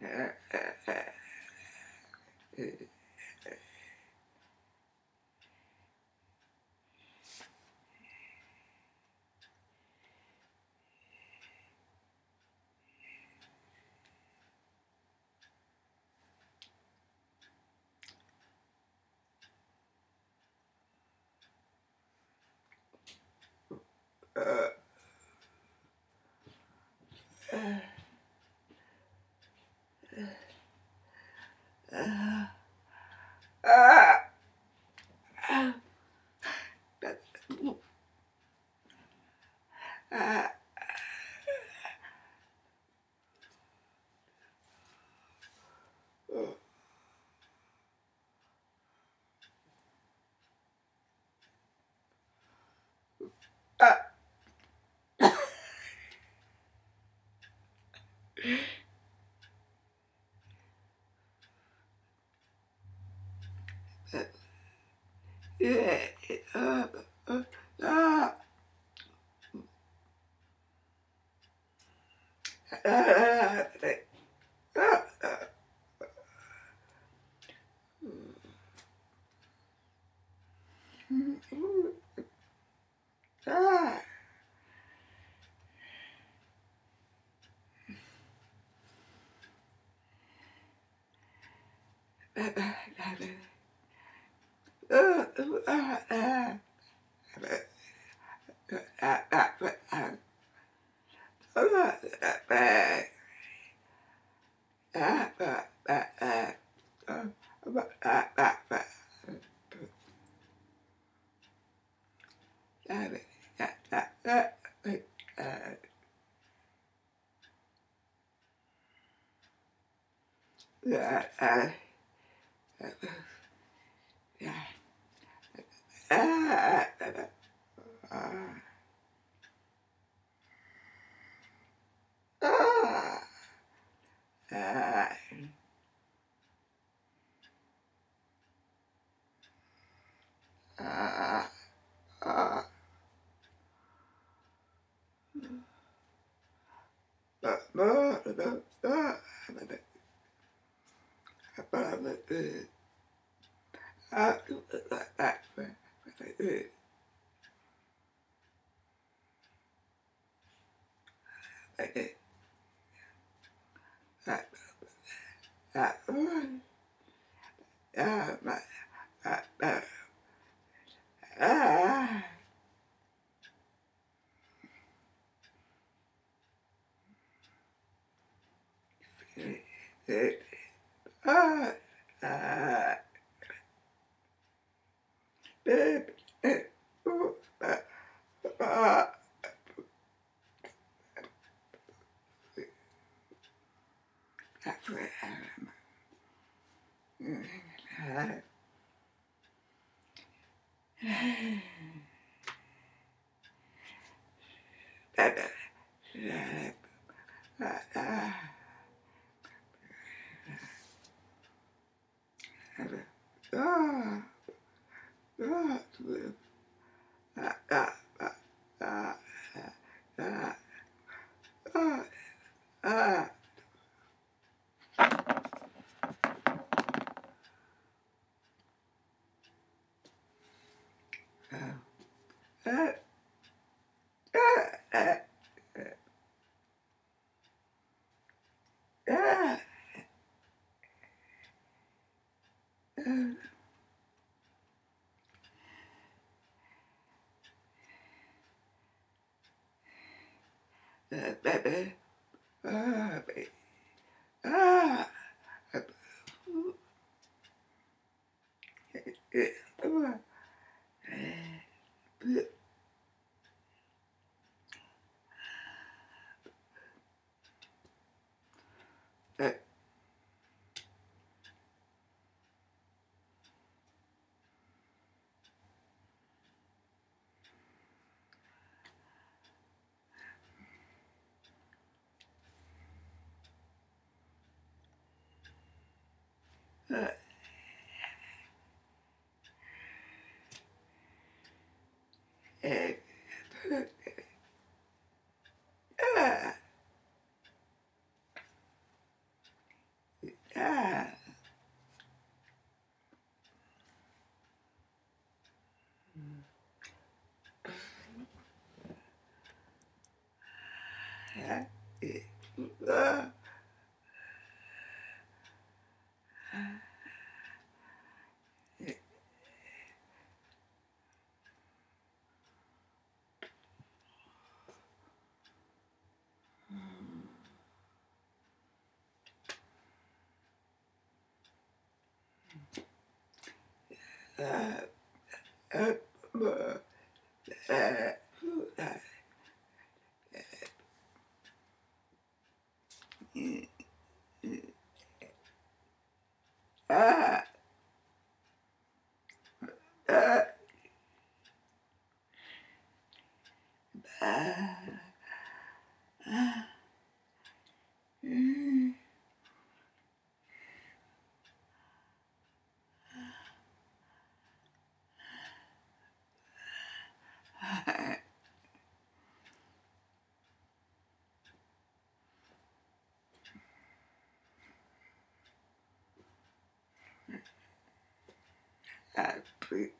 哎哎哎，呃呃。Ah! Yeah. yeah. Uh, uh, uh, Uh, it looked like that ah, for like this. Uh, That's where I am. Ah, ah, ah. 呃拜拜 Yeah. Yeah. I pre-